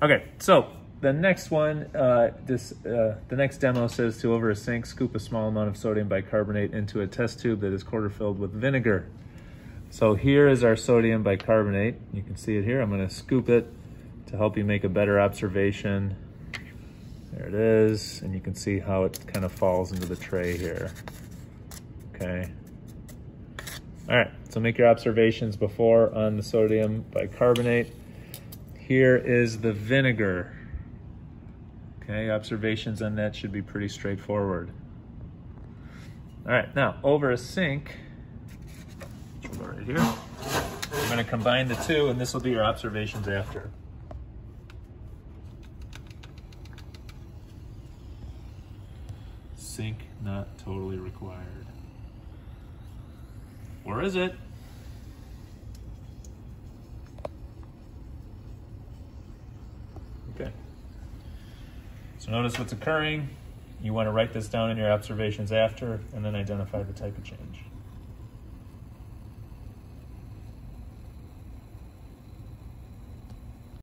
Okay, so the next one, uh, this uh, the next demo says to over a sink, scoop a small amount of sodium bicarbonate into a test tube that is quarter filled with vinegar. So here is our sodium bicarbonate. You can see it here. I'm gonna scoop it to help you make a better observation. There it is, and you can see how it kind of falls into the tray here. Okay. All right, so make your observations before on the sodium bicarbonate. Here is the vinegar. Okay, observations on that should be pretty straightforward. All right, now over a sink, right here. We're gonna combine the two and this will be your observations after. Sink not totally required. Or is it? Okay. So notice what's occurring. You want to write this down in your observations after and then identify the type of change.